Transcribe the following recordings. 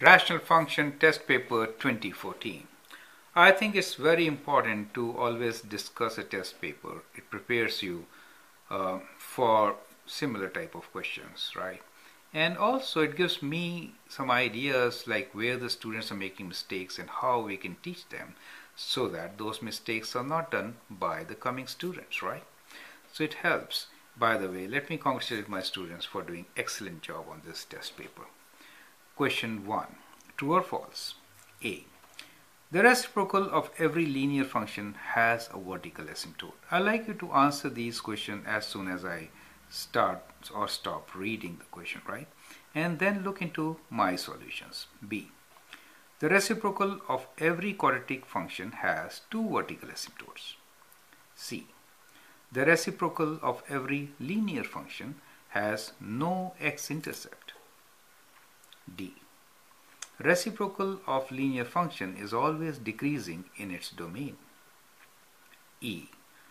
Rational Function Test Paper 2014. I think it's very important to always discuss a test paper. It prepares you uh, for similar type of questions, right? And also it gives me some ideas like where the students are making mistakes and how we can teach them so that those mistakes are not done by the coming students, right? So it helps. By the way, let me congratulate my students for doing excellent job on this test paper. Question 1. True or false? A. The reciprocal of every linear function has a vertical asymptote. I like you to answer these questions as soon as I start or stop reading the question, right? And then look into my solutions. B. The reciprocal of every quadratic function has two vertical asymptotes. C. The reciprocal of every linear function has no x-intercept. D. Reciprocal of linear function is always decreasing in its domain. E.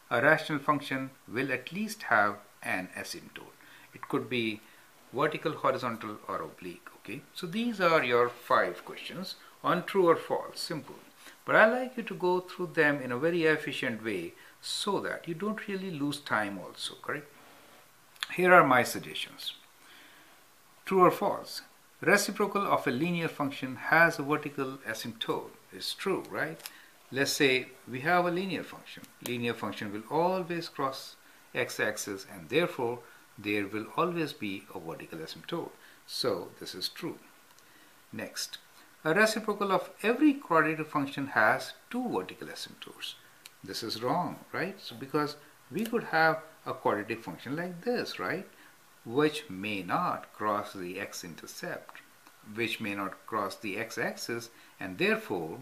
A rational function will at least have an asymptote. It could be vertical, horizontal or oblique. Okay, so these are your five questions on true or false, simple. But I like you to go through them in a very efficient way so that you don't really lose time also, correct? Here are my suggestions. True or false? Reciprocal of a linear function has a vertical asymptote. It's true, right? Let's say we have a linear function. Linear function will always cross x-axis and therefore there will always be a vertical asymptote. So this is true. Next, a reciprocal of every quadratic function has two vertical asymptotes. This is wrong, right? So because we could have a quadratic function like this, right? Which may not cross the x-intercept, which may not cross the x-axis and therefore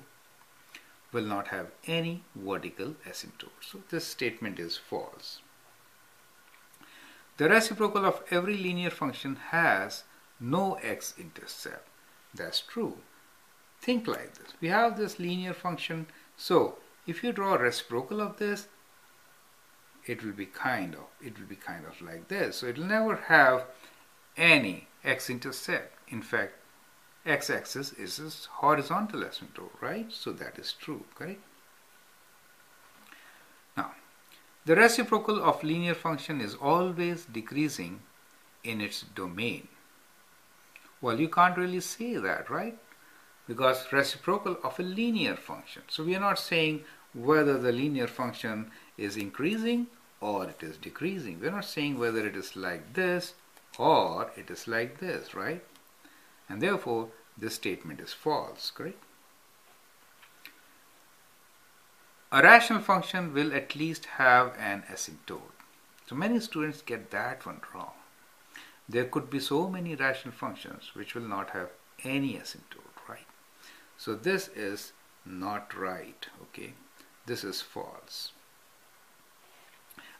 will not have any vertical asymptote. So this statement is false. The reciprocal of every linear function has no x-intercept. That's true. Think like this. We have this linear function. So if you draw a reciprocal of this, it will be kind of it will be kind of like this. So it will never have any x-intercept in fact x-axis is a horizontal asymptote right? So that is true correct? Now the reciprocal of linear function is always decreasing in its domain. Well you can't really say that right? Because reciprocal of a linear function. So we are not saying whether the linear function is increasing or it is decreasing. We're not saying whether it is like this or it is like this, right? And therefore, this statement is false, correct? A rational function will at least have an asymptote. So many students get that one wrong. There could be so many rational functions which will not have any asymptote, right? So this is not right, okay? This is false.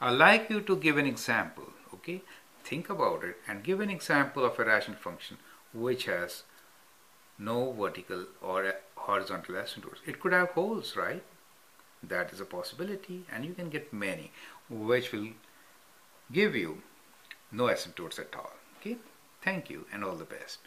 I'd like you to give an example, okay? Think about it and give an example of a rational function which has no vertical or horizontal asymptotes. It could have holes, right? That is a possibility and you can get many which will give you no asymptotes at all, okay? Thank you and all the best.